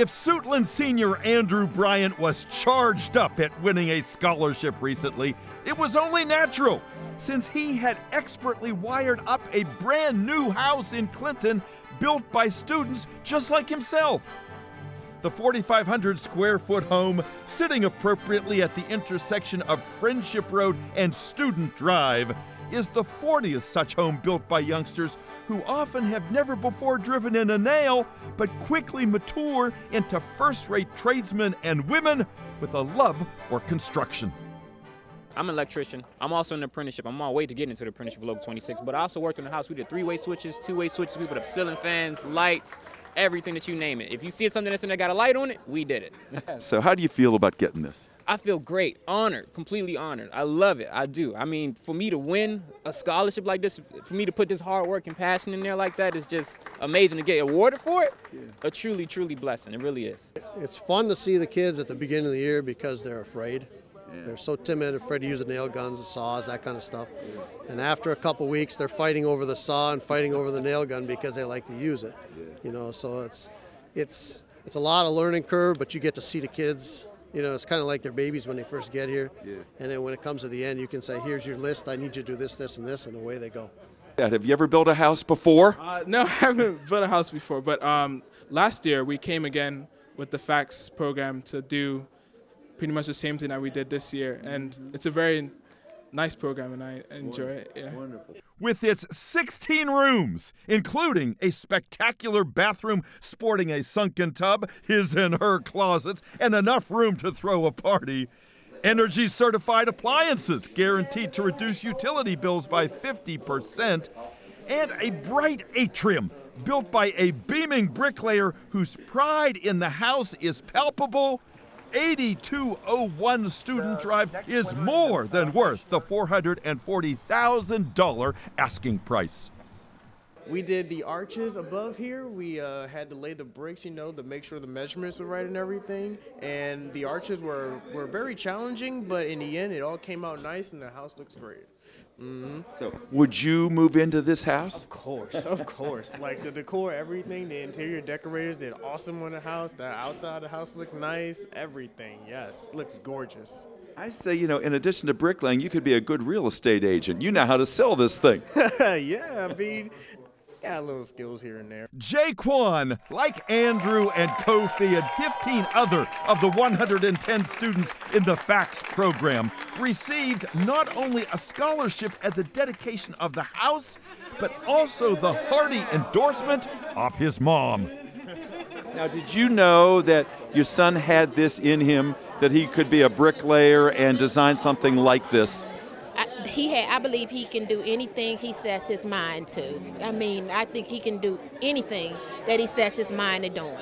If Suitland senior Andrew Bryant was charged up at winning a scholarship recently, it was only natural, since he had expertly wired up a brand new house in Clinton built by students just like himself. The 4,500 square foot home, sitting appropriately at the intersection of Friendship Road and Student Drive, is the 40th such home built by youngsters who often have never before driven in a nail, but quickly mature into first rate tradesmen and women with a love for construction. I'm an electrician. I'm also in the apprenticeship. I'm on my way to getting into the apprenticeship of Local 26, but I also worked in the house. We did three-way switches, two-way switches. We put up ceiling fans, lights, everything that you name it. If you see something that's in there got a light on it, we did it. So, how do you feel about getting this? I feel great, honored, completely honored. I love it. I do. I mean, for me to win a scholarship like this, for me to put this hard work and passion in there like that is just amazing to get awarded for it. A truly, truly blessing. It really is. It's fun to see the kids at the beginning of the year because they're afraid. They're so timid, afraid to use the nail guns, the saws, that kind of stuff. And after a couple weeks, they're fighting over the saw and fighting over the nail gun because they like to use it. You know, so it's it's it's a lot of learning curve, but you get to see the kids. You know, it's kind of like their babies when they first get here. And then when it comes to the end, you can say, "Here's your list. I need you to do this, this, and this," and away they go. Dad, Have you ever built a house before? Uh, no, I haven't built a house before, but um, last year we came again with the FACS program to do pretty much the same thing that we did this year, and it's a very nice program, and I enjoy it. Yeah. With its 16 rooms, including a spectacular bathroom sporting a sunken tub, his and her closets, and enough room to throw a party. Energy certified appliances guaranteed to reduce utility bills by 50%, and a bright atrium built by a beaming bricklayer whose pride in the house is palpable. 8201 Student Drive is more than worth the $440,000 asking price. We did the arches above here. We uh, had to lay the bricks, you know, to make sure the measurements were right and everything. And the arches were, were very challenging, but in the end, it all came out nice and the house looks great. Hmm So, would you move into this house? Of course, of course. Like the decor, everything, the interior decorators did awesome on the house. The outside of the house looked nice. Everything, yes, looks gorgeous. I say, you know, in addition to bricklaying, you could be a good real estate agent. You know how to sell this thing. yeah, I mean, got a little skills here and there. Jaquan, like Andrew and Kofi and 15 other of the 110 students in the FACS program, received not only a scholarship at the dedication of the house, but also the hearty endorsement of his mom. Now, did you know that your son had this in him, that he could be a bricklayer and design something like this? I, he had, I believe he can do anything he sets his mind to. I mean, I think he can do anything that he sets his mind to doing.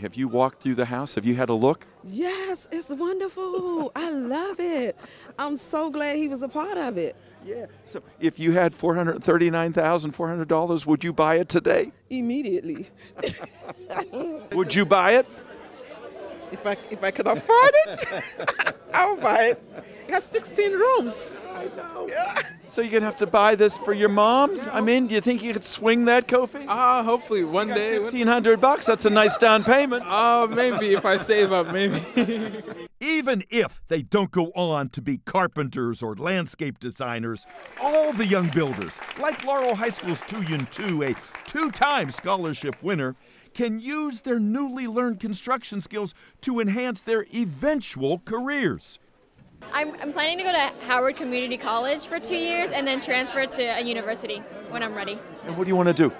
Have you walked through the house? Have you had a look? Yes, it's wonderful. I love it. I'm so glad he was a part of it. Yeah. So, if you had $439,400, would you buy it today? Immediately. Would you buy it? If I if I can afford it, I'll buy it. It has 16 rooms. I know. So you're gonna have to buy this for your moms? I mean, do you think you could swing that, Kofi? Uh, hopefully one day. Fifteen hundred bucks. That's a nice down payment. Uh, maybe if I save up, maybe. Even if they don't go on to be carpenters or landscape designers, all the young builders, like Laurel High School's Tuyun Tu, a two time scholarship winner, can use their newly learned construction skills to enhance their eventual careers. I'm, I'm planning to go to Howard Community College for two years and then transfer to a university when I'm ready. And what do you want to do?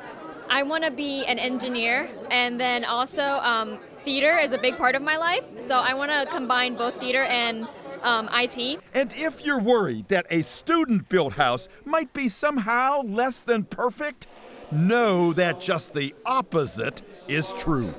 I want to be an engineer and then also um, theater is a big part of my life. So I want to combine both theater and um, IT. And if you're worried that a student built house might be somehow less than perfect, know that just the opposite is true.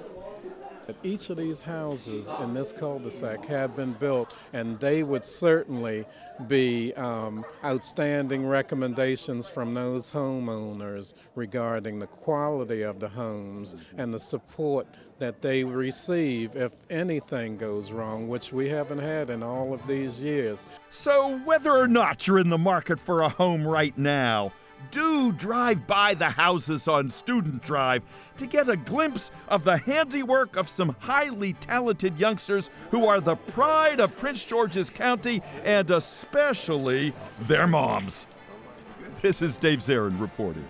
Each of these houses in this cul-de-sac have been built, and they would certainly be um, outstanding recommendations from those homeowners regarding the quality of the homes and the support that they receive if anything goes wrong, which we haven't had in all of these years. So, whether or not you're in the market for a home right now, do drive by the houses on Student Drive to get a glimpse of the handiwork of some highly talented youngsters who are the pride of Prince George's County and especially their moms. This is Dave Zarin reporting.